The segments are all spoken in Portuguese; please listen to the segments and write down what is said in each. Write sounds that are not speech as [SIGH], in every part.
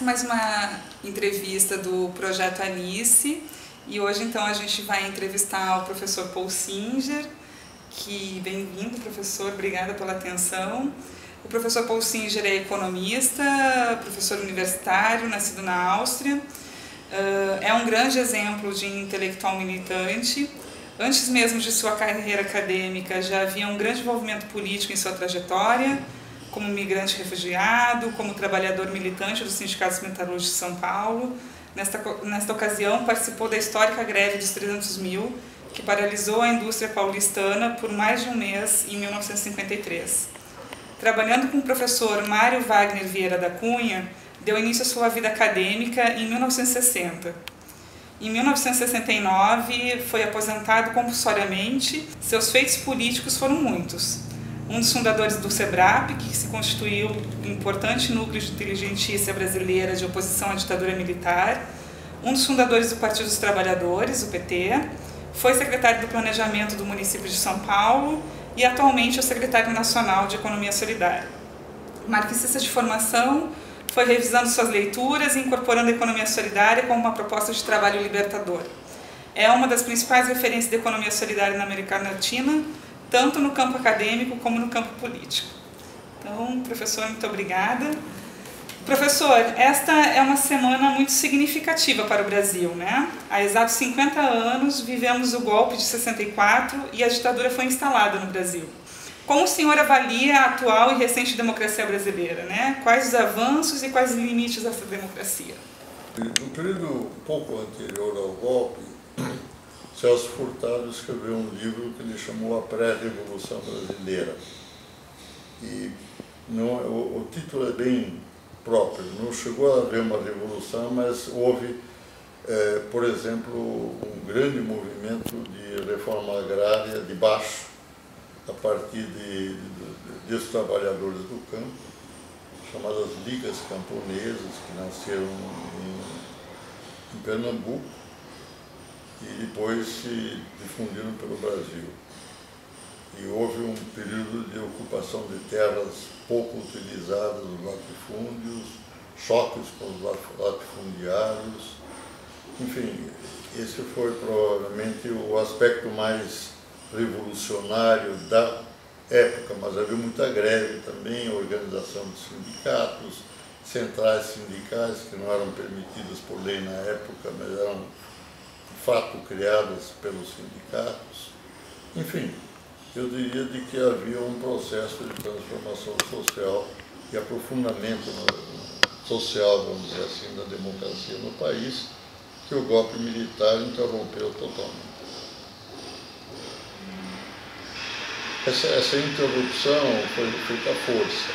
É mais uma entrevista do Projeto Anice e hoje então a gente vai entrevistar o professor Paul Singer, que bem-vindo professor, obrigada pela atenção. O professor Paul Singer é economista, professor universitário, nascido na Áustria, uh, é um grande exemplo de intelectual militante. Antes mesmo de sua carreira acadêmica, já havia um grande envolvimento político em sua trajetória, como migrante refugiado, como trabalhador militante dos sindicatos metalúrgicos de São Paulo. Nesta, nesta ocasião, participou da histórica greve dos 300 mil, que paralisou a indústria paulistana por mais de um mês em 1953. Trabalhando com o professor Mário Wagner Vieira da Cunha, deu início à sua vida acadêmica em 1960. Em 1969, foi aposentado compulsoriamente. Seus feitos políticos foram muitos um dos fundadores do SEBRAP, que se constituiu um importante núcleo de inteligência brasileira de oposição à ditadura militar, um dos fundadores do Partido dos Trabalhadores, o PT, foi secretário do Planejamento do município de São Paulo e atualmente é secretário nacional de Economia Solidária. Marxista de formação, foi revisando suas leituras e incorporando a economia solidária como uma proposta de trabalho libertador. É uma das principais referências da economia solidária na América Latina, tanto no campo acadêmico como no campo político. Então, professor, muito obrigada. Professor, esta é uma semana muito significativa para o Brasil, né? Há exatos 50 anos vivemos o golpe de 64 e a ditadura foi instalada no Brasil. Como o senhor avalia a atual e recente democracia brasileira, né? Quais os avanços e quais os limites dessa democracia? No período pouco anterior ao golpe, Celso Furtado escreveu um livro que ele chamou A Pré-Revolução Brasileira. E não, o, o, título é bem próprio, não chegou a haver uma revolução, mas houve, é, por exemplo, um grande movimento de reforma agrária de baixo, a partir de, de, de, dos trabalhadores do campo, chamadas ligas camponesas, que nasceram em, em Pernambuco, e depois se difundiram pelo Brasil. E houve um período de ocupação de terras pouco utilizadas nos latifúndios, choques com os latifundiários, enfim, esse foi provavelmente o aspecto mais revolucionário da época, mas havia muita greve também, organização de sindicatos, centrais sindicais que não eram permitidas por lei na época, mas eram fato criadas pelos sindicatos. Enfim, eu diria de que havia um processo de transformação social e aprofundamento social, vamos dizer assim, da democracia no país, que o golpe militar interrompeu totalmente. Essa, essa interrupção foi feita à força.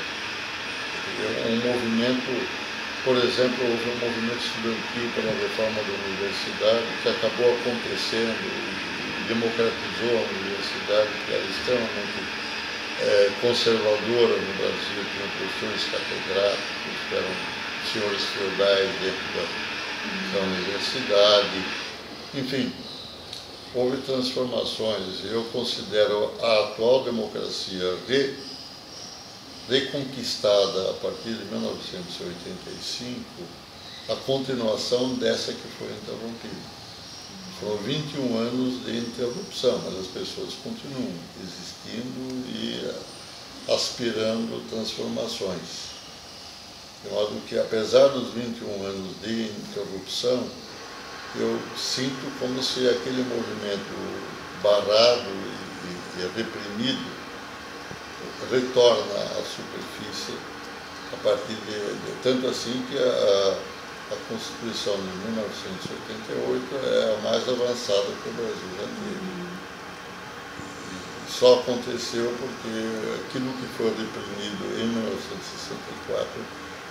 Um movimento por exemplo, houve um movimento estudantil pela reforma da universidade que acabou acontecendo e democratizou a universidade, que era extremamente é, conservadora no Brasil, tinha professores catedráticos, que eram senhores feudais dentro da, da universidade. Enfim, houve transformações. Eu considero a atual democracia de reconquistada a partir de 1985 a continuação dessa que foi interrompida. Foram 21 anos de interrupção, mas as pessoas continuam existindo e aspirando transformações. De modo que, apesar dos 21 anos de interrupção, eu sinto como se aquele movimento barrado e, e reprimido retorna à superfície a partir de, de tanto assim que a, a Constituição de 1988 é a mais avançada que o Brasil já teve. Só aconteceu porque aquilo que foi reprimido em 1964,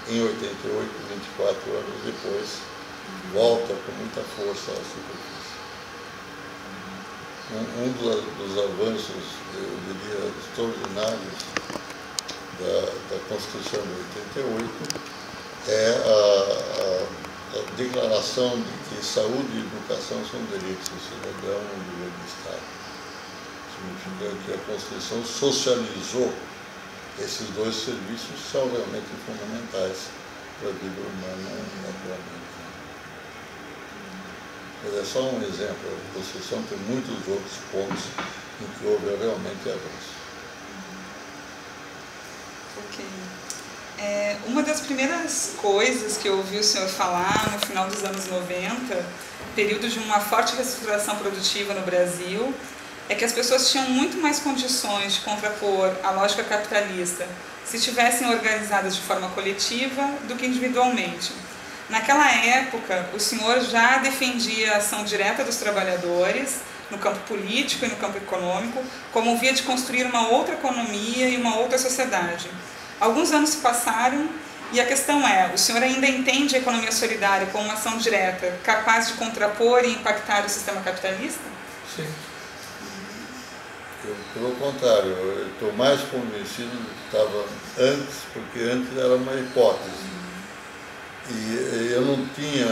em 88, 24 anos depois, volta com muita força à superfície um, um dos, dos, avanços, eu diria, extraordinários da, da Constituição de 88 é a, a, a, declaração de que saúde e educação são direitos do cidadão e do Estado. Significa que a Constituição socializou esses dois serviços são realmente fundamentais para a vida humana naturalmente. Mas é só um exemplo, a Constituição tem muitos outros pontos em que houve realmente avanço. Ok. É, uma das primeiras coisas que eu ouvi o senhor falar no final dos anos 90, período de uma forte reestruturação produtiva no Brasil, é que as pessoas tinham muito mais condições de contrapor a lógica capitalista se estivessem organizadas de forma coletiva do que individualmente. Naquela época, o senhor já defendia a ação direta dos trabalhadores no campo político e no campo econômico como via de construir uma outra economia e uma outra sociedade. Alguns anos se passaram e a questão é: o senhor ainda entende a economia solidária como uma ação direta capaz de contrapor e impactar o sistema capitalista? Sim. Eu, pelo contrário, eu estou mais convencido do que estava antes, porque antes era uma hipótese. E eu não tinha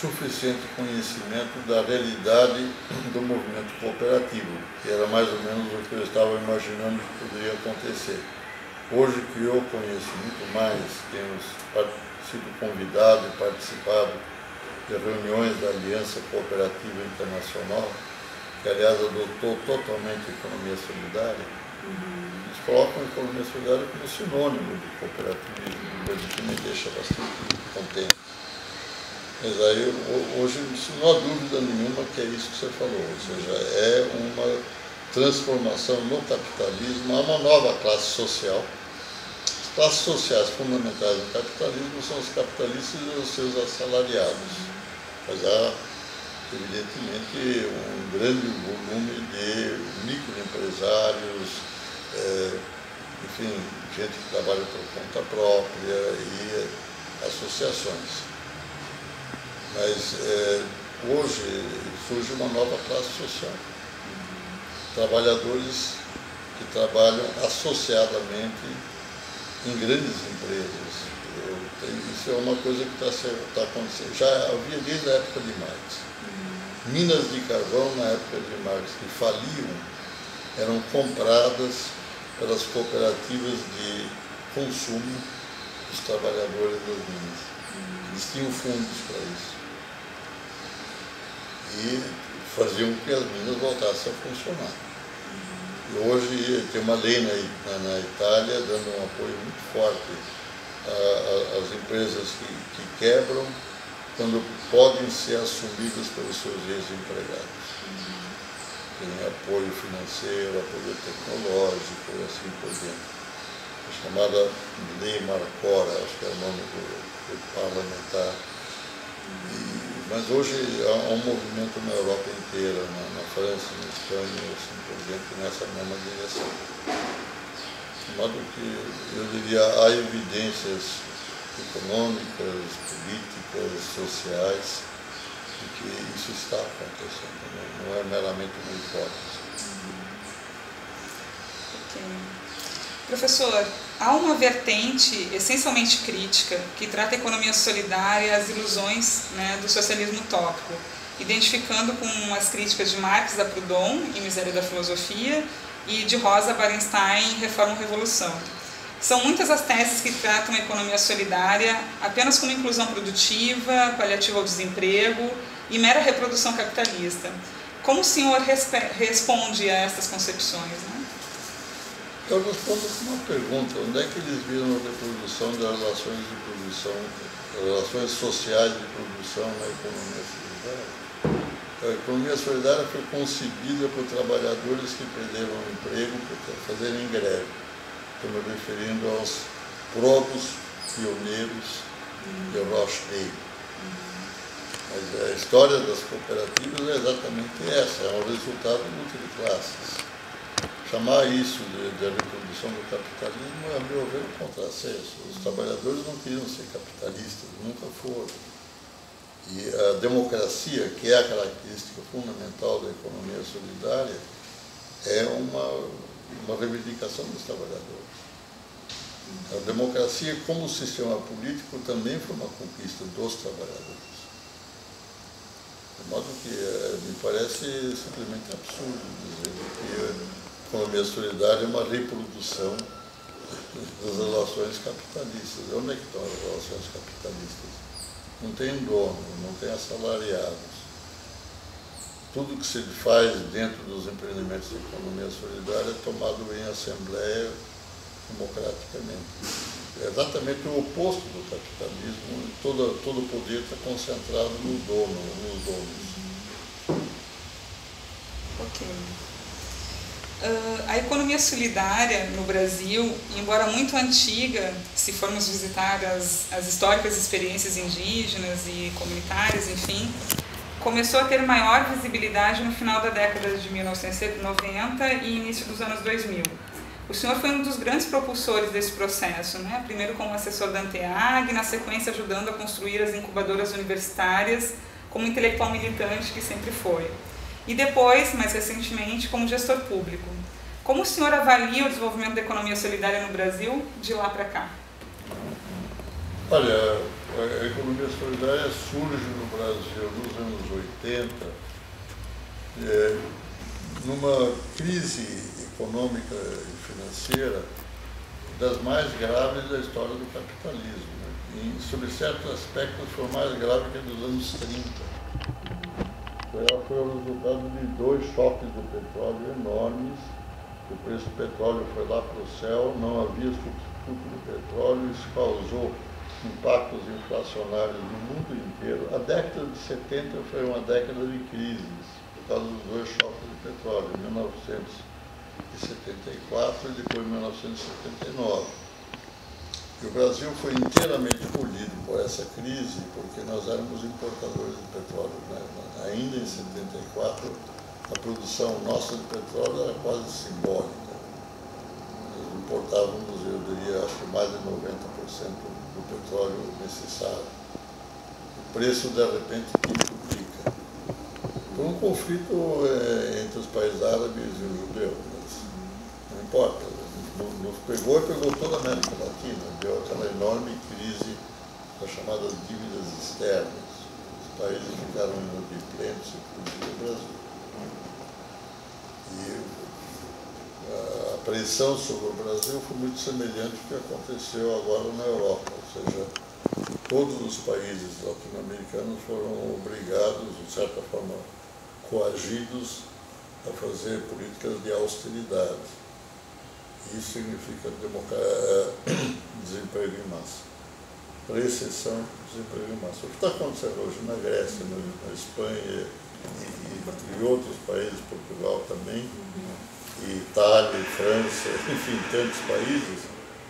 suficiente conhecimento da realidade do movimento cooperativo, que era mais ou menos o que eu estava imaginando que poderia acontecer. Hoje que eu conheço muito mais, temos sido convidado e participado de reuniões da Aliança Cooperativa Internacional, que aliás adotou totalmente a economia solidária, uhum. Colocam a economia solidária como sinônimo de cooperativismo, coisa que me deixa bastante contente. Mas aí, hoje, não há dúvida nenhuma que é isso que você falou, ou seja, é uma transformação no capitalismo, há uma nova classe social. As classes sociais fundamentais do capitalismo são os capitalistas e os seus assalariados. Mas há evidentemente, um grande volume de microempresários, é, enfim, gente que trabalha por conta própria e associações. Mas é, hoje surge uma nova classe social. Trabalhadores que trabalham associadamente em grandes empresas. Eu, isso é uma coisa que está tá acontecendo. Já havia desde a época de Marx minas de carvão na época de Marx que faliam eram compradas pelas cooperativas de consumo dos trabalhadores das minas. Eles tinham fundos para isso. E faziam com que as minas voltassem a funcionar. E hoje tem uma lei na, na, Itália dando um apoio muito forte às empresas que, que quebram quando podem ser assumidas pelos seus ex-empregados. Apoio financeiro, apoio tecnológico e assim por diante. A chamada Lei Marcora, acho que é o nome do, do parlamentar. E, mas hoje há um movimento na Europa inteira, na, França, na Espanha, assim por diante, nessa mesma direção. De modo que eu diria, há evidências econômicas, políticas, sociais, que isso está acontecendo, não, é meramente uma hipótese. Ok. Professor, há uma vertente essencialmente crítica que trata a economia solidária e as ilusões né, do socialismo utópico, identificando com as críticas de Marx da Proudhon em Miséria da Filosofia e de Rosa Barenstein Reforma e Revolução. São muitas as teses que tratam a economia solidária apenas como inclusão produtiva, paliativa ao desemprego e mera reprodução capitalista. Como o senhor responde a estas concepções? Né? Eu respondo com uma pergunta: onde é que eles viram a reprodução das relações de produção, relações sociais de produção na economia solidária? A economia solidária foi concebida por trabalhadores que perderam o emprego por fazerem greve estou me referindo aos próprios pioneiros de Rochdale. Mas a história das cooperativas é exatamente essa, é um resultado muito de classes. Chamar isso de, de reprodução do capitalismo é, a meu ver, um contrassenso. Os trabalhadores não queriam ser capitalistas, nunca foram. E a democracia, que é a característica fundamental da economia solidária, é uma, uma reivindicação dos trabalhadores. A democracia como sistema político também foi uma conquista dos trabalhadores. De modo que eh, me parece simplesmente absurdo dizer que a economia solidária é uma reprodução das relações capitalistas. Onde é que estão as relações capitalistas? Não tem dono, não tem assalariados. Tudo que se faz dentro dos empreendimentos de economia solidária é tomado em assembleia democraticamente. É exatamente o oposto do capitalismo, todo, todo o poder está concentrado no dono, nos donos. Ok. Uh, a economia solidária no Brasil, embora muito antiga, se formos visitar as, as históricas experiências indígenas e comunitárias, enfim, começou a ter maior visibilidade no final da década de 1990 e início dos anos 2000. O senhor foi um dos grandes propulsores desse processo, né? primeiro como assessor da ANTEAG, na sequência ajudando a construir as incubadoras universitárias, como intelectual militante que sempre foi e depois, mais recentemente, como gestor público. Como o senhor avalia o desenvolvimento da economia solidária no Brasil de lá para cá? Olha, a economia solidária surge no Brasil nos anos 80, é, numa crise econômica e financeira das mais graves da história do capitalismo. Né? E, sob certos aspectos, foi mais grave que a dos anos 30 ela foi o resultado de dois choques do petróleo enormes. O preço do petróleo foi lá para o céu, não havia substituto do petróleo, isso causou impactos inflacionários no mundo inteiro. A década de 70 foi uma década de crises, por causa dos dois choques do petróleo, em 1974 e depois em 1979. E o Brasil foi inteiramente polido por essa crise, porque nós éramos importadores de petróleo. Né? Ainda em 74, a produção nossa de petróleo era quase simbólica. Nós importávamos, eu diria, acho que mais de 90% do petróleo necessário. O preço, de repente, quintuplica. Foi um conflito é, entre os países árabes e os judeus, importa nos pegou e pegou toda a América Latina, deu aquela enorme crise das chamadas dívidas externas. Os países ficaram inadimplentes, inclusive o Brasil. E a pressão sobre o Brasil foi muito semelhante ao que aconteceu agora na Europa, ou seja, todos os países latino-americanos foram obrigados, de certa forma, coagidos a fazer políticas de austeridade isso significa é, [COUGHS] desemprego em massa. Exceção, desemprego em massa. O que está acontecendo hoje na Grécia, na Espanha e, e, e outros países, Portugal também, e Itália, e França, [LAUGHS] enfim, tantos países,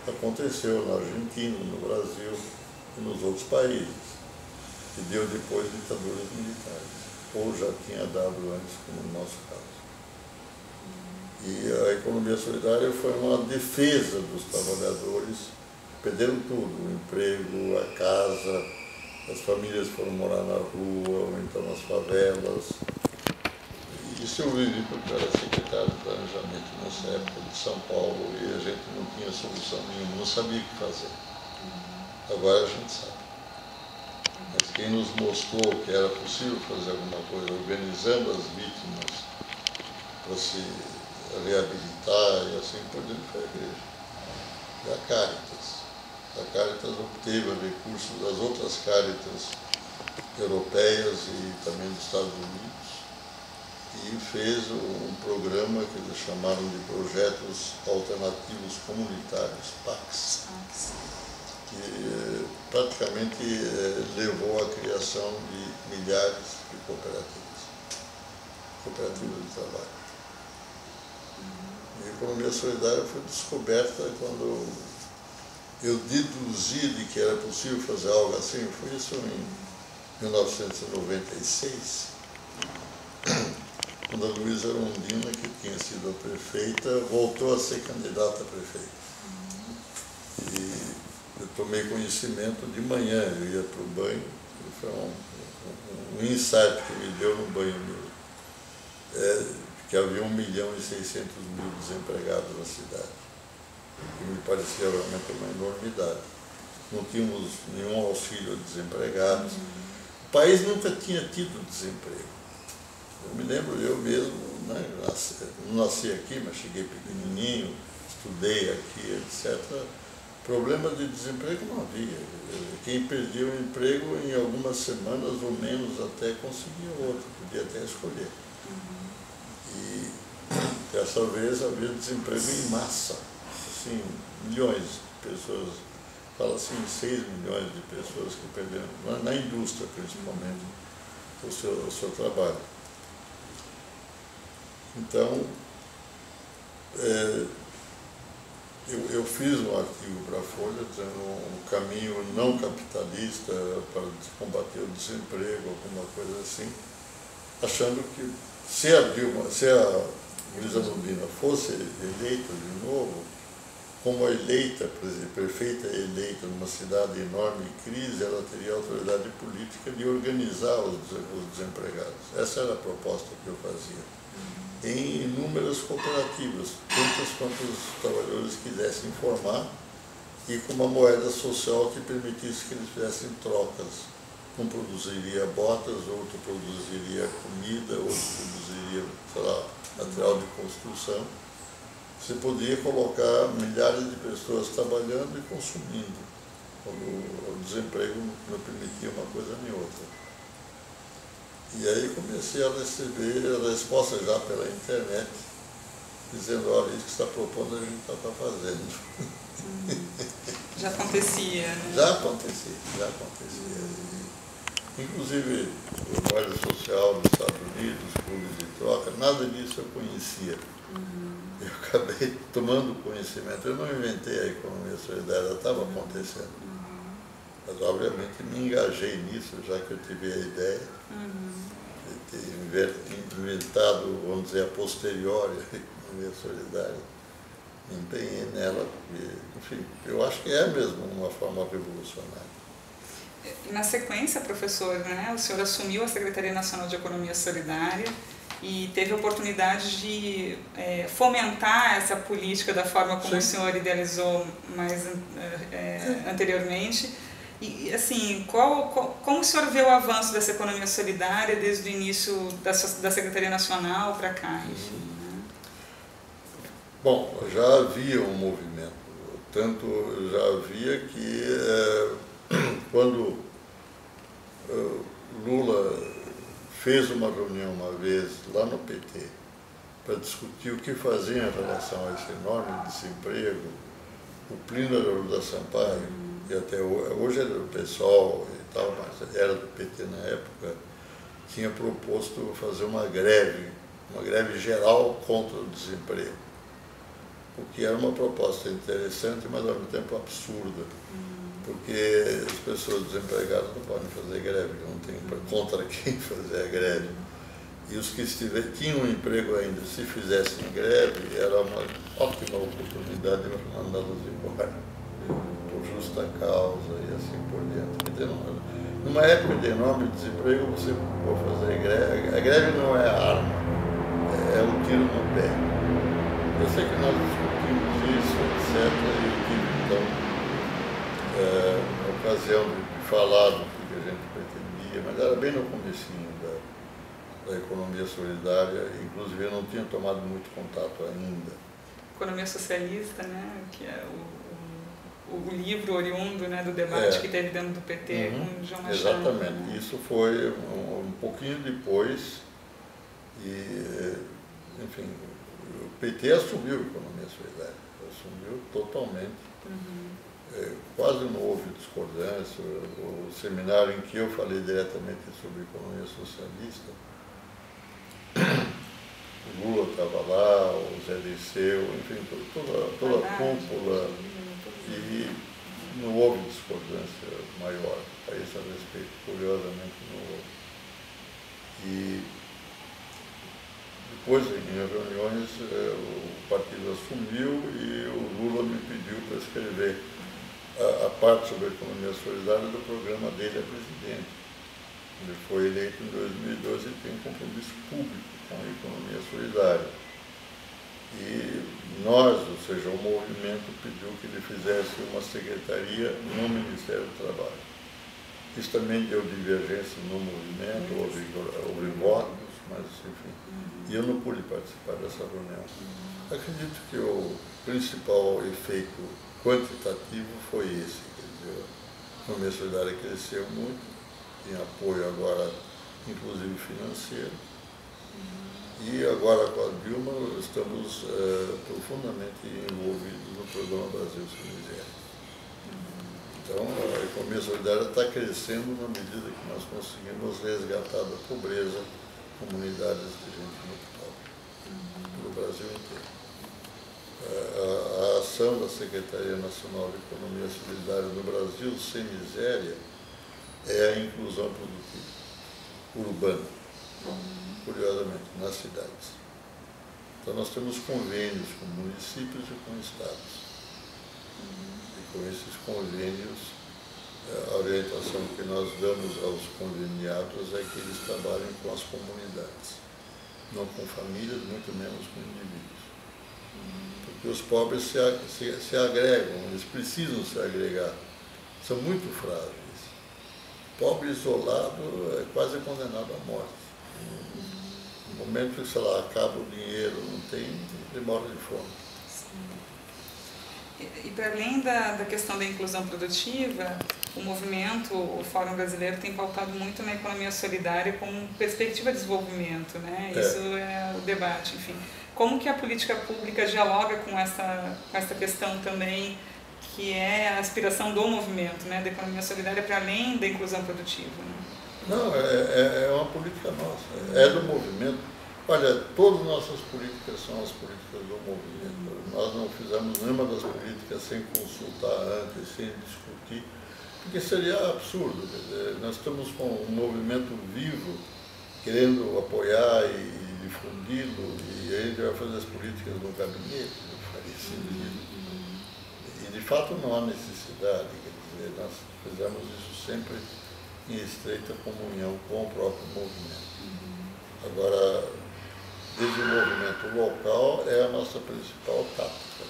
aconteceu na Argentina, no Brasil e nos outros países, que deu depois ditaduras militares, ou já tinha dado antes, como no nosso caso. E a economia solidária foi uma defesa dos trabalhadores, perderam tudo, o emprego, a casa, as famílias foram morar na rua, ou então nas favelas. Isso eu vivi porque eu era secretário de planejamento nessa época de São Paulo e a gente não tinha solução nenhuma, não sabia o que fazer. Agora a gente sabe. Mas quem nos mostrou que era possível fazer alguma coisa, organizando as vítimas para se reabilitar e assim por diante foi a igreja. E a Caritas. A Caritas obteve recursos das outras Caritas europeias e também dos Estados Unidos e fez um programa que eles chamaram de Projetos Alternativos Comunitários, PACs, que eh, praticamente eh, levou à criação de milhares de cooperativas, cooperativas de trabalho. A economia solidária foi descoberta quando eu deduzi de que era possível fazer algo assim, foi isso em 1996, [COUGHS] quando a Luísa Rondina, que tinha sido a prefeita, voltou a ser candidata a prefeita. E eu tomei conhecimento de manhã, eu ia para o banho, foi um, um, um insight que me deu no banho meu. É, que havia 1 milhão e 600 mil desempregados na cidade, que me parecia realmente uma enormidade. Não tínhamos nenhum auxílio a desempregados. O país nunca tinha tido desemprego. Eu me lembro, eu mesmo, né, não nasci aqui, mas cheguei pequenininho, estudei aqui, etc., problema de desemprego não havia. Quem perdia o emprego em algumas semanas ou menos até conseguia outro, podia até escolher. E dessa vez havia desemprego em massa, assim, milhões de pessoas, fala assim, 6 milhões de pessoas que perderam, na, na indústria principalmente, o seu, o seu trabalho. Então, é, eu, eu, fiz um artigo para a Folha dizendo um caminho não capitalista para combater o desemprego, alguma coisa assim, achando que se a, Dilma, se a Lubina fosse eleita de novo, como eleita, prefeita eleita numa cidade enorme em crise, ela teria autoridade política de organizar os, os desempregados. Essa era a proposta que eu fazia em inúmeras cooperativas, tantas quanto os trabalhadores quisessem formar, e com uma moeda social que permitisse que eles fizessem trocas. Um produziria botas, outro produziria comida, outro produziria, sei lá, material de construção. Você podia colocar milhares de pessoas trabalhando e consumindo. O, o desemprego não permitia uma coisa nem outra. E aí comecei a receber respostas já pela internet, dizendo, olha, isso que está propondo a gente está tá fazendo. Hum, já acontecia, né? Já acontecia, já acontecia. Inclusive, o moeda social dos Estados Unidos, clubes de troca, nada disso eu conhecia. Uhum. Eu acabei tomando conhecimento. Eu não inventei a economia solidária, ela estava acontecendo. Uhum. Mas, obviamente, me engajei nisso, já que eu tive a ideia. Uhum ter inventado, vamos dizer, a posteriori, [LAUGHS] a economia solidária, me empenhei nela, porque, enfim, eu acho que é mesmo uma forma revolucionária. Na sequência, professor, né, o senhor assumiu a Secretaria Nacional de Economia Solidária e teve a oportunidade de é, fomentar essa política da forma como Sim. o senhor idealizou mais é, anteriormente e, assim, qual, qual, como o senhor vê o avanço dessa economia solidária desde o início da, da Secretaria Nacional para cá? Enfim, né? Bom, já havia um movimento, tanto já havia que é, [CLEARS THROAT] quando é, Lula fez uma reunião uma vez lá no PT para discutir o que fazer em relação a esse enorme desemprego, o Plínio da Sampaio, e até hoje era do PSOL e tal, mas era do PT na época, tinha proposto fazer uma greve, uma greve geral contra o desemprego. Porque era uma proposta interessante, mas ao mesmo tempo absurda. Porque as pessoas desempregadas não podem fazer greve, não tem contra quem fazer a greve. E os que estiver, tinham um emprego ainda, se fizessem greve, era uma ótima oportunidade para mandá-los embora justa causa e assim por diante. numa época de enorme desemprego, você pode fazer greve. A greve não é a arma, é, é um tiro no pé. Eu sei que nós discutimos isso, etc. E eu tive, então, é, a ocasião de falar do que a gente pretendia, mas era bem no comecinho da, da economia solidária, inclusive eu não tinha tomado muito contato ainda. Economia socialista, né? que é o o livro oriundo né, do debate é. que teve dentro do PT uhum. com João Machado. Exatamente. Né? Isso foi um, um, pouquinho depois e, enfim, o PT assumiu a economia solidária, assumiu totalmente. Uhum. É, quase não houve discordância. O, seminário em que eu falei diretamente sobre economia socialista, o Lula estava lá, o Zé Disseu, enfim, toda, toda a cúpula e não houve discordância maior a esse respeito, curiosamente não houve. E depois, em reuniões, eh, o partido assumiu e o Lula me pediu para escrever a, a parte sobre a economia solidária do programa dele a presidente. Ele foi eleito em 2012 e tem um compromisso público com a economia solidária. E nós, ou seja, o movimento pediu que ele fizesse uma secretaria no Ministério do Trabalho. Isso também deu divergência no movimento, houve, houve votos, mas enfim. E eu não pude participar dessa reunião. Acredito que o principal efeito quantitativo foi esse. Quer dizer, a economia solidária cresceu muito, em apoio agora, inclusive financeiro. E agora com a Dilma estamos é, profundamente envolvidos no programa Brasil Sem Miséria. Então, a economia solidária está crescendo na medida que nós conseguimos resgatar da pobreza comunidades de gente muito pobre, no Brasil inteiro. A, ação da Secretaria Nacional de Economia Solidária no Brasil, sem miséria, é a inclusão produtiva urbana, curiosamente, nas cidades. Então, nós temos convênios com municípios e com estados com esses convênios, eh, a orientação que nós damos aos conveniados é que eles trabalhem com as comunidades, não com famílias, muito menos com indivíduos. Porque os pobres se, se, se agregam, eles precisam se agregar, são muito frágeis. Pobre isolado é quase condenado à morte. No momento que, sei lá, acaba o dinheiro, não tem, ele morre de fome. E para além da, da questão da inclusão produtiva, o movimento, o Fórum Brasileiro tem pautado muito na economia solidária como perspectiva de desenvolvimento, né? É. Isso é o debate, enfim. Como que a política pública dialoga com essa, com essa questão também, que é a aspiração do movimento, né? Da economia solidária para além da inclusão produtiva, né? Não, é, é, é uma política nossa, é do movimento Olha, todas as nossas políticas são as políticas do movimento. Nós não fizemos nenhuma das políticas sem consultar antes, sem discutir, porque seria absurdo. Dizer, nós estamos com um movimento vivo, querendo apoiar e difundi-lo, e a gente vai fazer as políticas no gabinete, não faria sentido. E de fato não há necessidade, quer dizer, nós fizemos isso sempre em estreita comunhão com o próprio movimento. Agora, desenvolvimento local é a nossa principal tática.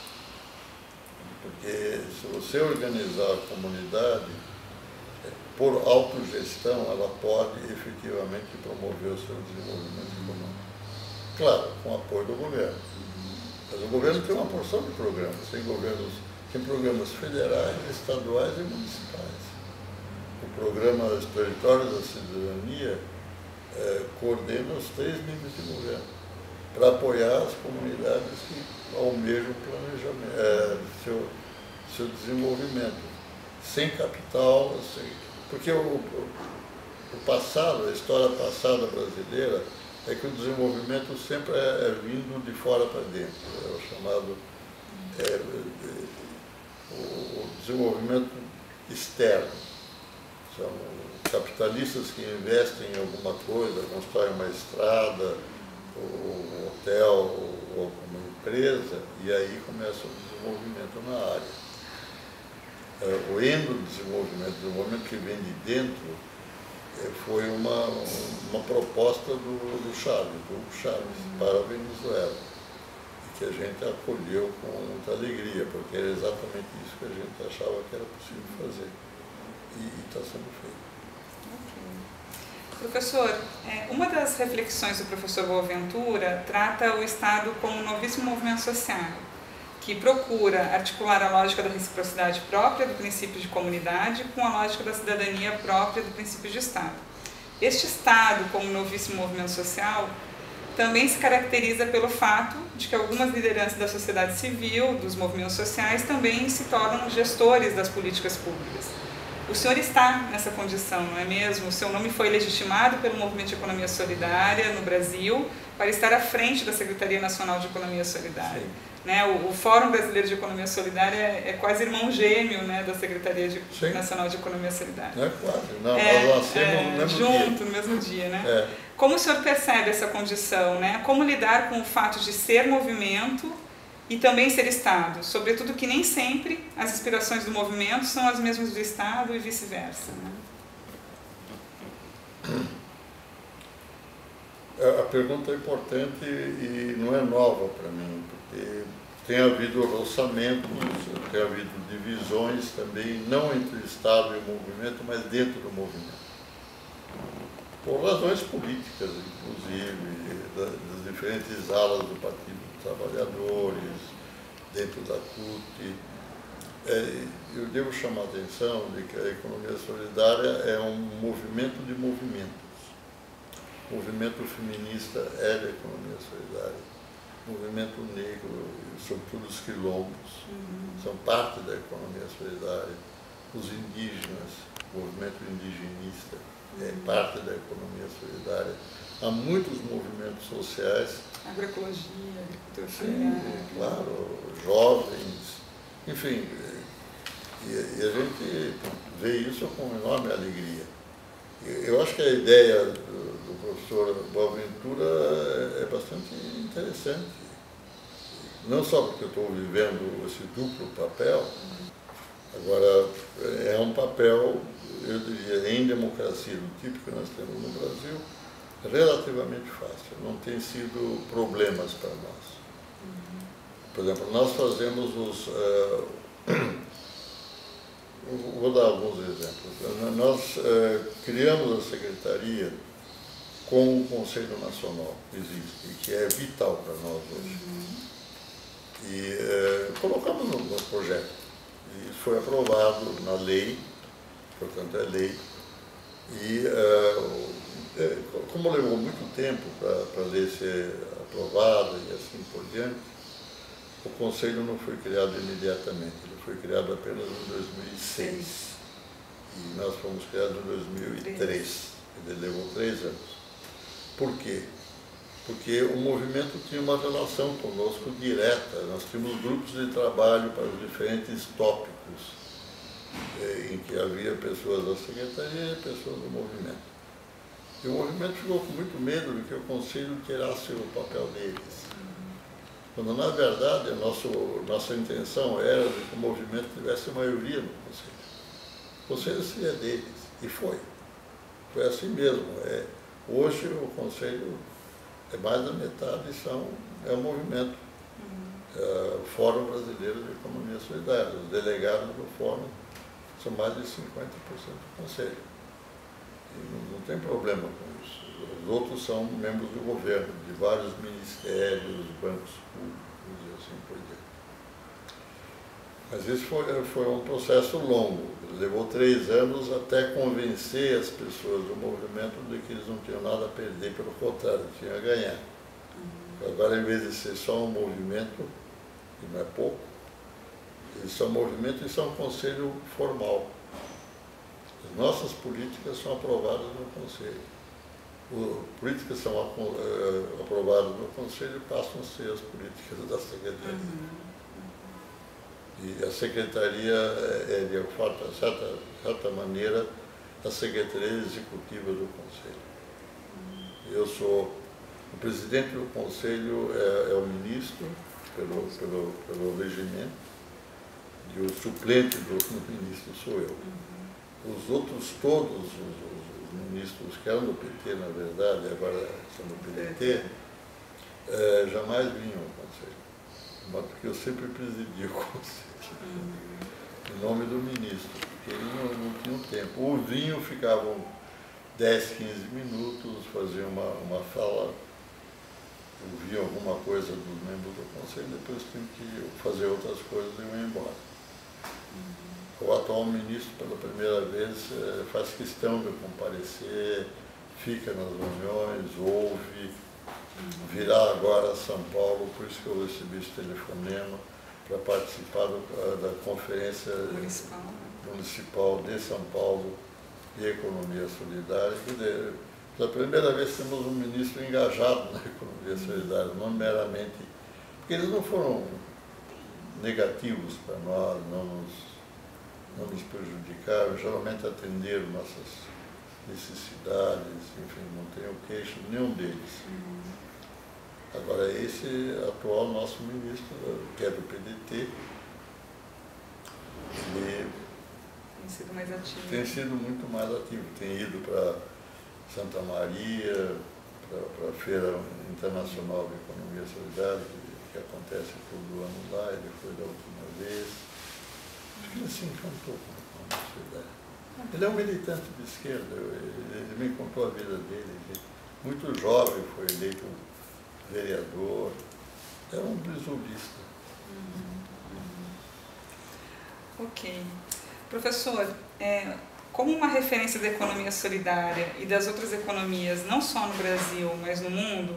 Porque se você organizar a comunidade, é, por autogestão, ela pode efetivamente promover o seu desenvolvimento econômico. Claro, com apoio do governo. Mas o governo tem uma porção de programas, tem governos, tem programas federais, estaduais e municipais. O programa Territórios da Cidadania é, coordena os três níveis de governo para apoiar as comunidades que almejam planejamento, é, seu, seu desenvolvimento, sem capital, sem, porque o, o passado, a história passada brasileira, é que o desenvolvimento sempre é, é vindo de fora para dentro, é o chamado é, o desenvolvimento externo. São capitalistas que investem em alguma coisa, constroem uma estrada, o hotel ou uma empresa, e aí começa o desenvolvimento na área. É, o endodesenvolvimento, o desenvolvimento que vem de dentro, é, foi uma, uma proposta do, do Chaves, do Chaves, para a Venezuela, que a gente acolheu com muita alegria, porque era exatamente isso que a gente achava que era possível fazer. E está sendo feito. Professor, é, uma das reflexões do professor Boaventura trata o Estado como um novíssimo movimento social, que procura articular a lógica da reciprocidade própria do princípio de comunidade com a lógica da cidadania própria do princípio de Estado. Este Estado, como novíssimo movimento social, também se caracteriza pelo fato de que algumas lideranças da sociedade civil, dos movimentos sociais, também se tornam gestores das políticas públicas. O senhor está nessa condição, não é mesmo? O seu nome foi legitimado pelo Movimento de Economia Solidária no Brasil para estar à frente da Secretaria Nacional de Economia Solidária. Né? O, o, Fórum Brasileiro de Economia Solidária é, é quase irmão gêmeo né, da Secretaria de, Nacional de Economia Solidária. É quase, não, é, nós é, no mesmo junto, dia. no mesmo dia. Né? É. Como o senhor percebe essa condição? Né? Como lidar com o fato de ser movimento e também ser Estado, sobretudo que nem sempre as inspirações do movimento são as mesmas do Estado e vice-versa. Né? A pergunta é importante e não é nova para mim, porque tem havido orçamentos, tem havido divisões também, não entre o Estado e o movimento, mas dentro do movimento. por razões políticas, inclusive, das diferentes alas do Partido Trabalhadores, dentro da CUT. É, eu devo chamar a atenção de que a economia solidária é um movimento de movimentos. O movimento feminista é da economia solidária. O movimento negro, sobretudo os quilombos, uhum. são parte da economia solidária. Os indígenas, o movimento indigenista, é parte da economia solidária. Há muitos movimentos sociais. Agroecologia, agricultura Sim, claro, jovens, enfim. E, e, a gente vê isso com enorme alegria. Eu acho que a ideia do, do professor Boaventura é, é bastante interessante. Não só porque eu estou vivendo esse duplo papel, agora é um papel eu diria, em democracia do tipo que nós temos no Brasil, relativamente fácil. Não tem sido problemas para nós. Por exemplo, nós fazemos os. [COUGHS] Uh, vou dar alguns exemplos. Nós uh, criamos a secretaria com o Conselho Nacional que existe que é vital para nós hoje. E uh, colocamos no, no projeto. E foi aprovado na lei portanto é lei. E uh, como levou muito tempo para a lei ser aprovada e assim por diante, o Conselho não foi criado imediatamente, ele foi criado apenas em 2006. E nós fomos criados em 2003. Ele levou três anos. Por quê? Porque o movimento tinha uma relação conosco direta. Nós tínhamos grupos de trabalho para os diferentes tópicos eh, em que havia pessoas da secretaria e pessoas do movimento. E o movimento ficou com muito medo de que o Conselho tirasse o papel deles. Quando, na verdade, a nosso, nossa intenção era de que o movimento tivesse maioria no Conselho. O Conselho seria deles, e foi. Foi assim mesmo. É, hoje o Conselho é mais da metade são, é o movimento. É, o Fórum Brasileiro de Economia Solidária, os delegados do Fórum são mais de 50% do Conselho. Não, não tem problema com isso. Os outros são membros do governo, de vários ministérios, bancos públicos e assim por diante. Mas isso foi, foi um processo longo. Levou três anos até convencer as pessoas do movimento de que eles não tinham nada a perder, pelo contrário, tinham a ganhar. Agora, em vez de ser só um movimento, que não é pouco, eles são movimento e são um conselho formal. As nossas políticas são aprovadas no conselho. O, políticas são uh, aprovadas no conselho e passam a ser as políticas da secretaria. Uhum. E a secretaria é, de certa, certa, certa maneira, a secretaria executiva do conselho. Uhum. Eu sou o presidente do conselho é, é o ministro pelo, pelo, pelo regimento e o suplente do [LAUGHS] ministro sou eu. Uhum. Os outros todos, os, os, ministros que eram do PT, na verdade, agora são do PDT, é, jamais vinham ao Conselho. Mas porque eu sempre presidi o [LAUGHS] Conselho, uhum. em nome do ministro, porque eles não, não tinham tempo. Ou vinham, ficavam 10, 15 minutos, faziam uma, uma fala ouviam alguma coisa dos membros do conselho, depois tinham que fazer outras coisas e iam embora. O atual ministro, pela primeira vez, eh, faz questão de comparecer, fica nas reuniões, ouve, virá agora a São Paulo, por isso que eu recebi esse telefonema, para participar do, eh, da conferência municipal. municipal de São Paulo de Economia Solidária. Pela primeira vez temos um ministro engajado na economia solidária, não meramente. Porque eles não foram negativos para nós, não nos, não nos prejudicaram, geralmente atenderam nossas necessidades, enfim, não tenho queixo nenhum deles. Agora, esse atual nosso ministro, que é do PDT, ele tem sido mais ativo. Tem sido muito mais ativo, tem ido para Santa Maria, para a Feira Internacional de Economia Solidária, que acontece todo ano lá, ele foi da última vez. Ele se encantou com a sociedade. Ele é um militante de esquerda, ele me contou a vida dele. Muito jovem, foi eleito vereador, era um brisolista. Uhum. Ok. Professor, é, como uma referência da economia solidária e das outras economias, não só no Brasil, mas no mundo,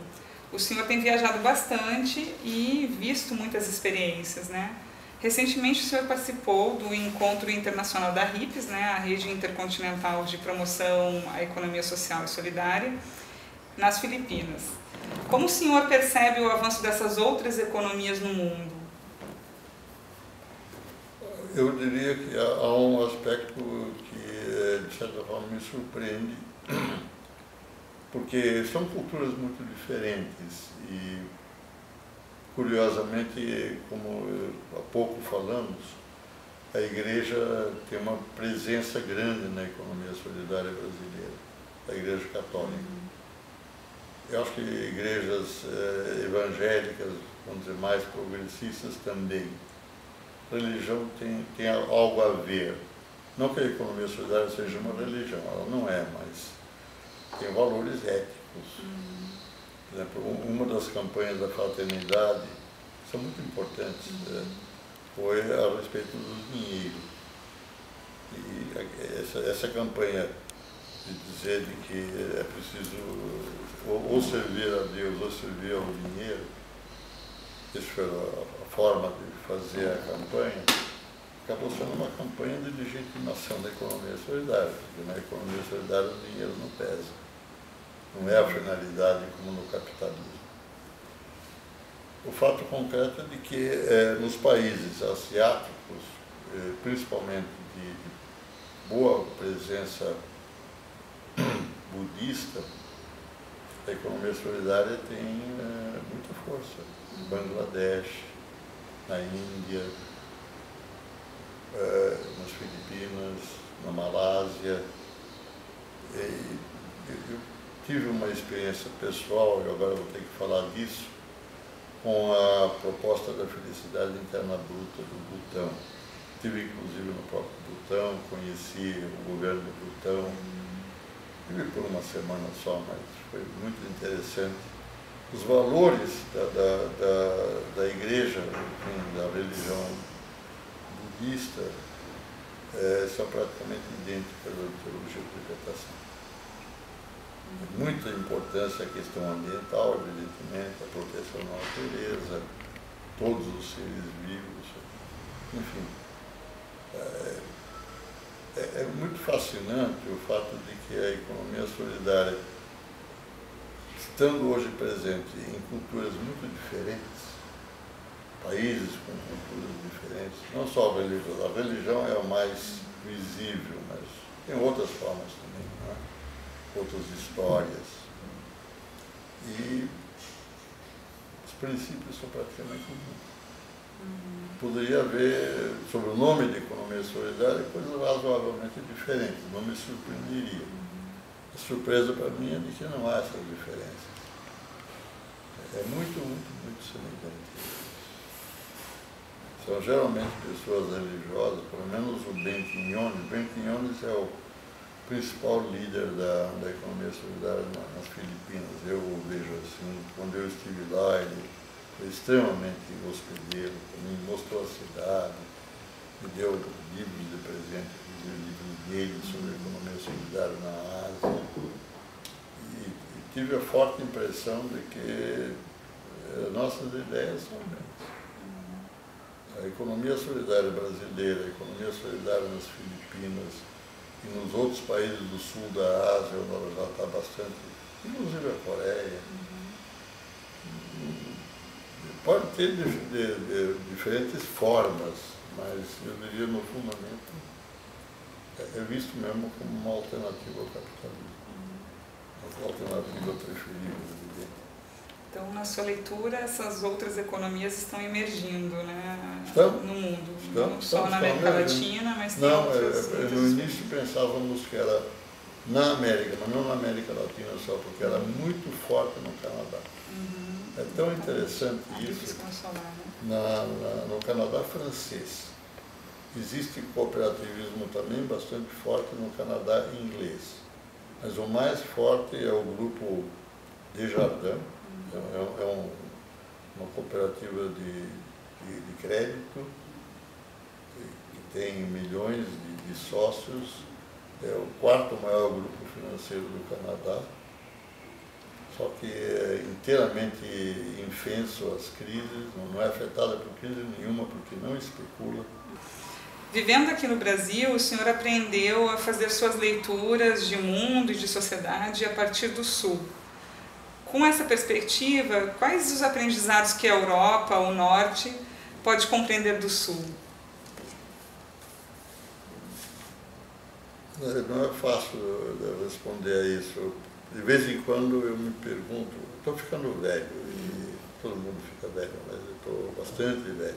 o senhor tem viajado bastante e visto muitas experiências, né? Recentemente o senhor participou do encontro internacional da RIPS, né, a Rede Intercontinental de Promoção à Economia Social e Solidária, nas Filipinas. Como o senhor percebe o avanço dessas outras economias no mundo? Eu diria que há um aspecto que, eh, de certa forma, me surpreende, [CLEARS THROAT] porque são culturas muito diferentes e Curiosamente, como há pouco falamos, a igreja tem uma presença grande na economia solidária brasileira, a igreja católica. Uhum. Eu acho que igrejas eh, evangélicas, vamos dizer, mais progressistas também. A religião tem, tem algo a ver. Não que a economia solidária seja uma religião, ela não é, mas tem valores éticos. Uhum. Exemplo, uma das campanhas da fraternidade, são muito importantes, né? foi a respeito do dinheiro. E essa, essa campanha de dizer de que é preciso ou, ou servir a Deus ou servir ao dinheiro, essa foi a, a forma de fazer a campanha, acabou sendo uma campanha de legitimação da economia solidária, porque na economia solidária o dinheiro não pesa. Não é a finalidade como no capitalismo. O fato concreto é de que é, nos países asiáticos, é, principalmente de, boa presença [CLEARS THROAT] budista, a economia solidária tem é, muita força. No Bangladesh, na Índia, é, nas Filipinas, na Malásia. E, tive uma experiência pessoal, e agora vou ter que falar disso, com a proposta da felicidade interna bruta do Butão. Estive inclusive no próprio Butão, conheci o governo do Butão, estive por uma semana só, mas foi muito interessante. Os valores da, da, da, da igreja, enfim, da religião budista, é, são praticamente idênticas à teologia de libertação muita importância a questão ambiental, evidentemente, a proteção da natureza, todos os seres vivos, enfim. É, é, é muito fascinante o fato de que a economia solidária, estando hoje presente em culturas muito diferentes, países com culturas diferentes, não só a religião, a religião é a mais visível, mas tem outras formas também. Não é? Outras histórias. E os princípios são praticamente comuns. Uhum. Poderia haver, sobre o nome de economia solidária, coisas razoavelmente diferentes, não me surpreenderia. Uhum. A surpresa para mim é de que não há essas diferenças. É muito, muito, muito semelhante. São geralmente pessoas religiosas, pelo menos o Bentignones. Bentignones é o principal líder da, da economia solidária nas Filipinas. Eu o vejo assim, quando eu estive lá, ele foi extremamente hospedeiro, me mostrou a cidade, me deu livros de presente, livros dele sobre economia solidária na Ásia. E, e tive a forte impressão de que eh, nossas ideias são mesmas. A economia solidária brasileira, a economia solidária nas Filipinas, e nos outros países do sul da Ásia, onde ela já está bastante, inclusive a Coreia. Uhum. Pode ter de, de, de, diferentes formas, mas eu diria no fundamento é, é visto mesmo como uma alternativa ao capitalismo. Uma alternativa preferível. Então, na sua leitura, essas outras economias estão emergindo né, no mundo, não só na América Latina, mas tem Não, outras, é, no início pensávamos que era na América, mas não na América Latina só, porque era muito forte no Canadá. Uhum. É tão interessante isso. Né? Na, na, no Canadá francês. existe cooperativismo também bastante forte no Canadá inglês. Mas o mais forte é o grupo Desjardins, é, é, é um, uma cooperativa de, de, de crédito que tem milhões de, de sócios, é o quarto maior grupo financeiro do Canadá só que é inteiramente infenso às crises, não é afetada por crise nenhuma, porque não especula. Vivendo aqui no Brasil, o senhor aprendeu a fazer suas leituras de mundo e de sociedade a partir do Sul. Com essa perspectiva, quais os aprendizados que a Europa, o Norte, pode compreender do Sul? Não é fácil responder a isso, de vez em quando eu me pergunto, estou ficando velho, e todo mundo fica velho, mas eu estou bastante velho.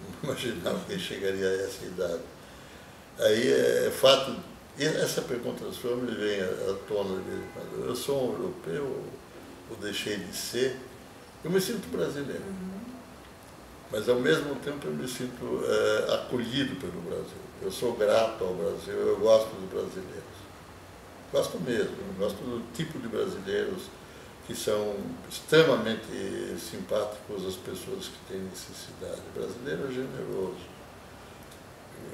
[LAUGHS] Não imaginava que chegaria a essa idade. Aí é, é fato, essa pergunta sua me vem à tona de vez em quando. Eu sou um europeu, ou deixei de ser, eu me sinto brasileiro. Uhum. Mas ao mesmo tempo eu me sinto é, acolhido pelo Brasil. Eu sou grato ao Brasil, eu gosto dos brasileiros. Gosto mesmo, gosto do tipo de brasileiros que são extremamente simpáticos às pessoas que têm necessidade. O brasileiro é generoso.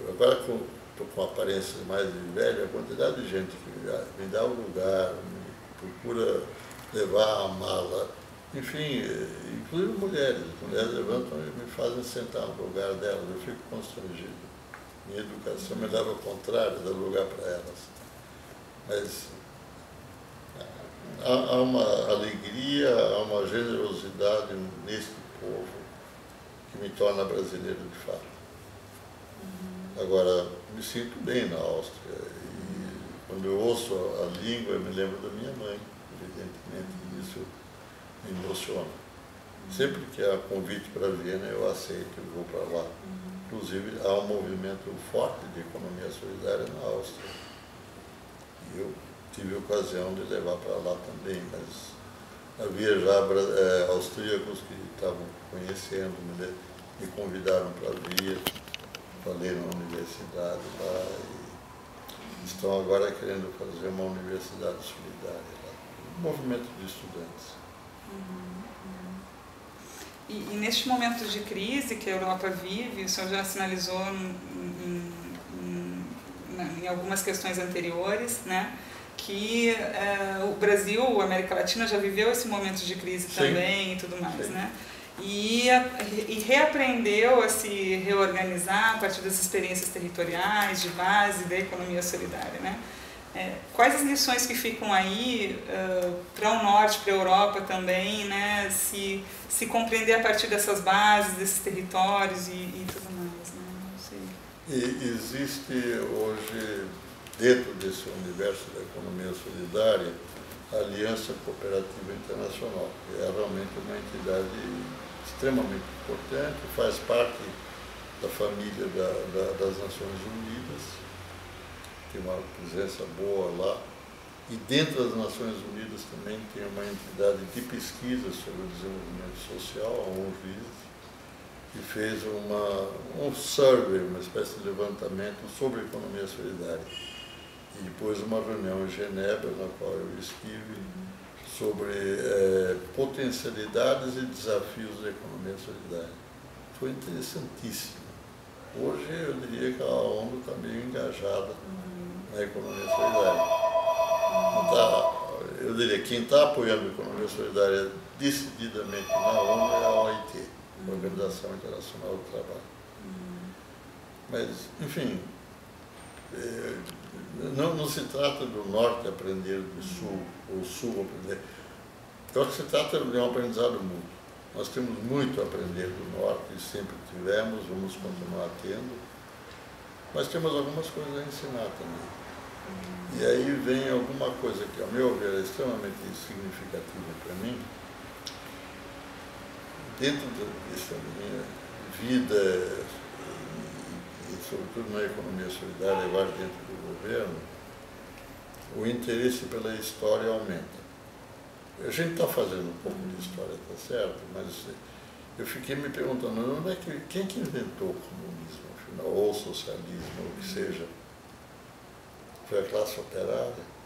Agora estou com aparência mais de velho, a quantidade de gente que me dá o um lugar, me procura levar a mala, enfim, inclusive mulheres. Mulheres levantam e me fazem sentar no lugar delas, eu fico constrangido. Minha educação me leva ao contrário, dar lugar para elas. Mas há, uma alegria, há uma generosidade neste povo que me torna brasileiro de fato. Agora, me sinto bem na Áustria e quando eu ouço a língua eu me lembro da minha mãe, evidentemente isso me emociona. Sempre que há convite para Viena eu aceito e vou para lá. Inclusive há um movimento forte de economia solidária na Áustria eu tive a ocasião de levar para lá também, mas havia já é, austríacos que estavam conhecendo, me, me convidaram para vir, falei na universidade lá e estão agora querendo fazer uma universidade solidária movimento de estudantes. Uhum, uhum. E, e neste momento de crise que a Europa vive, o senhor já sinalizou em, em, em, algumas questões anteriores, né? que é, o Brasil, a América Latina já viveu esse momento de crise Sim. também e tudo mais, Sim. né? E, e reaprendeu a se reorganizar a partir das experiências territoriais, de base da economia solidária, né? É, quais as lições que ficam aí uh, para o norte, para a Europa também, né? Se, se compreender a partir dessas bases, desses territórios e, e tudo mais, né? Não sei. E existe hoje dentro desse universo da economia solidária, a Aliança Cooperativa Internacional, que é realmente uma entidade extremamente importante, faz parte da família da, da, das Nações Unidas, tem uma presença boa lá, e dentro das Nações Unidas também tem uma entidade de pesquisa sobre o desenvolvimento social, a UNRIS, que fez uma, um survey, uma espécie de levantamento sobre economia solidária e depois uma reunião em Genebra, na qual eu estive, sobre é, potencialidades e desafios da economia solidária. Foi interessantíssimo. Hoje eu diria que a ONU está meio engajada na economia solidária. Tá, eu diria que quem está apoiando a economia solidária decididamente na ONU é a OIT, a Organização Internacional do Trabalho. Mas, enfim, é, não, não se trata do norte aprender do sul, ou sul aprender. Eu acho que se trata de um aprendizado mútuo. Nós temos muito a aprender do norte, sempre tivemos, vamos continuar tendo, mas temos algumas coisas a ensinar também. E aí vem alguma coisa que, ao meu ver, é extremamente significativa para mim, dentro dessa minha vida, e sobretudo na economia solidária, agora dentro governo, o interesse pela história aumenta. A gente está fazendo um pouco de história, está certo, mas eu fiquei me perguntando, onde é que, quem que inventou o comunismo, afinal, ou o socialismo, ou o que seja? Foi a classe operária?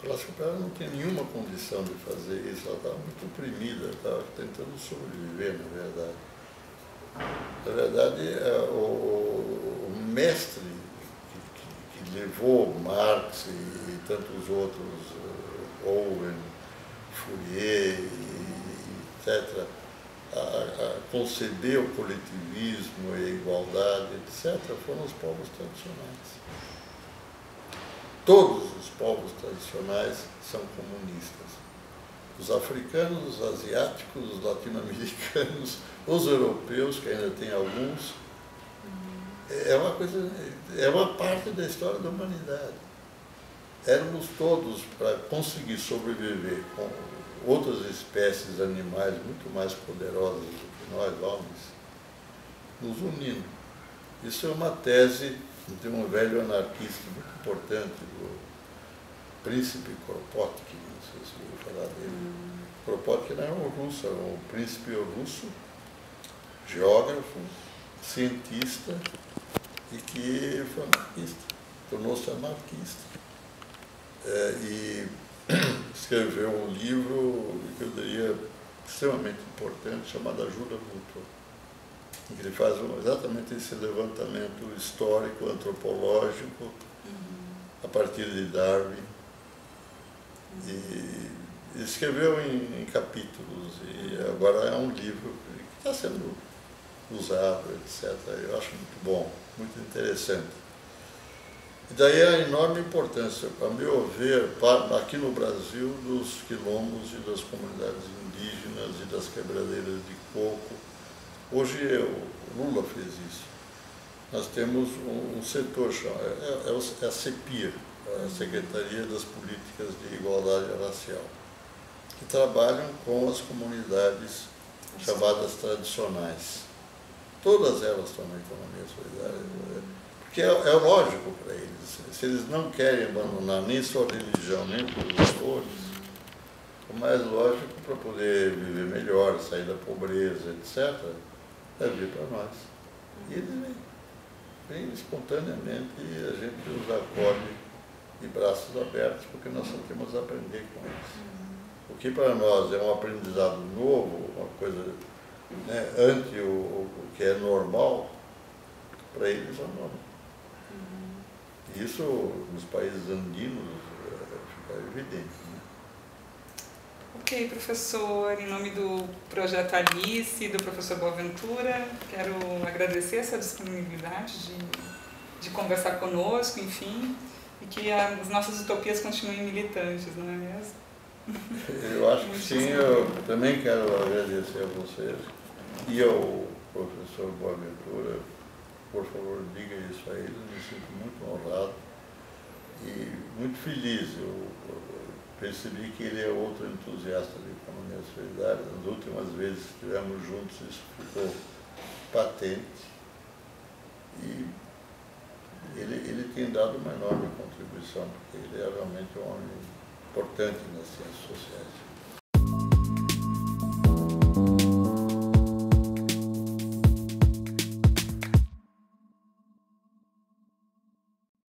A classe operária não tem nenhuma condição de fazer isso, ela estava muito oprimida, estava tentando sobreviver, na verdade. Na verdade, é, o, mestre que, que, que, levou Marx e, tantos outros, eh, Owen, Fourier, etc., a, a o coletivismo e a igualdade, etc., foram os povos tradicionais. Todos os povos tradicionais são comunistas. Os africanos, os asiáticos, os latino-americanos, [LAUGHS] os europeus, que ainda tem alguns, é uma coisa, é uma parte da história da humanidade. Éramos todos, para conseguir sobreviver com outras espécies animais muito mais poderosas do que nós, homens, nos unindo. Isso é uma tese de um velho anarquista muito importante, do príncipe Kropotkin, não sei se ouviu falar dele. Hum. Kropotkin era um russo, era um príncipe russo, geógrafo, cientista e que foi anarquista, tornou-se anarquista. É, e [CLEARS THROAT] escreveu um livro que eu diria extremamente importante, chamado Ajuda Mútua, ele faz exatamente esse levantamento histórico, antropológico, uhum. a partir de Darwin. E escreveu em, em, capítulos, e agora é um livro que está sendo usado, etc. Eu acho muito bom, muito interessante. E daí a enorme importância, a meu ver, aqui no Brasil, dos quilombos e das comunidades indígenas e das quebradeiras de coco. Hoje o Lula fez isso. Nós temos um, setor, é, é, é a CEPIR, a Secretaria das Políticas de Igualdade Racial, que trabalham com as comunidades chamadas tradicionais. Todas elas estão na economia solidária que é, é lógico para eles. Se eles não querem abandonar nem sua religião, nem seus valores, o mais lógico para poder viver melhor, sair da pobreza, etc., é vir para nós. E eles vêm, vêm espontaneamente e a gente os acolhe de braços abertos, porque nós só temos a aprender com eles. O que para nós é um aprendizado novo, uma coisa né, ante o, o que é normal, para eles é normal. Isso nos países andinos eh, fica evidente. Ok, professor, em nome do Projeto Alice e do professor Boaventura, quero agradecer essa disponibilidade de, de conversar conosco, enfim, e que as nossas utopias continuem militantes, não é mesmo? [LAUGHS] Eu acho que sim, eu também quero agradecer a vocês e ao professor Boaventura por favor, diga isso a ele, eu me sinto muito honrado e muito feliz. Eu, percebi que ele é outro entusiasta de economia solidária. Nas últimas vezes que estivemos juntos, isso ficou patente. E ele, ele tem dado uma enorme contribuição, porque ele é realmente um homem importante nas ciências sociais.